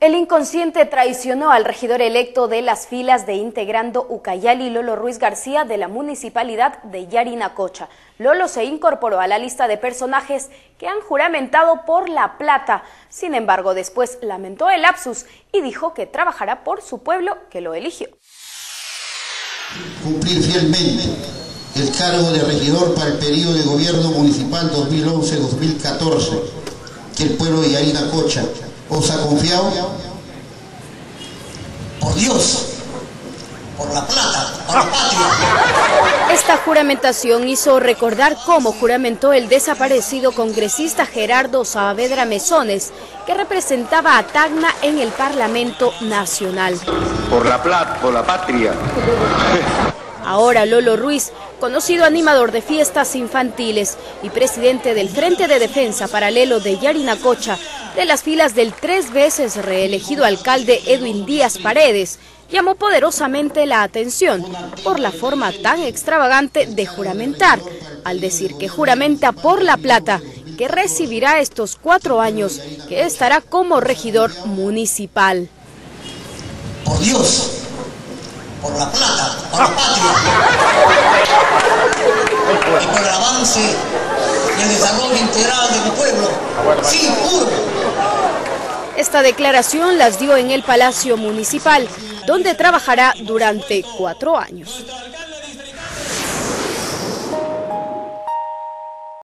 El inconsciente traicionó al regidor electo de las filas de Integrando Ucayali, Lolo Ruiz García, de la municipalidad de Yarinacocha. Lolo se incorporó a la lista de personajes que han juramentado por la plata. Sin embargo, después lamentó el lapsus y dijo que trabajará por su pueblo que lo eligió. Cumplir fielmente el cargo de regidor para el periodo de gobierno municipal 2011-2014 que el pueblo de Yarinacocha os ha confiado por Dios, por la plata, por la patria. Esta juramentación hizo recordar cómo juramentó el desaparecido congresista Gerardo Saavedra Mesones, que representaba a Tacna en el Parlamento Nacional. Por la plata, por la patria. Ahora Lolo Ruiz, conocido animador de fiestas infantiles y presidente del Frente de Defensa Paralelo de Yarinacocha, de las filas del tres veces reelegido alcalde Edwin Díaz Paredes, llamó poderosamente la atención por la forma tan extravagante de juramentar, al decir que juramenta por la plata que recibirá estos cuatro años que estará como regidor municipal. Por Dios, por la plata, por la patria y por el avance y el desarrollo integral de mi pueblo. Sí. Esta declaración las dio en el Palacio Municipal, donde trabajará durante cuatro años.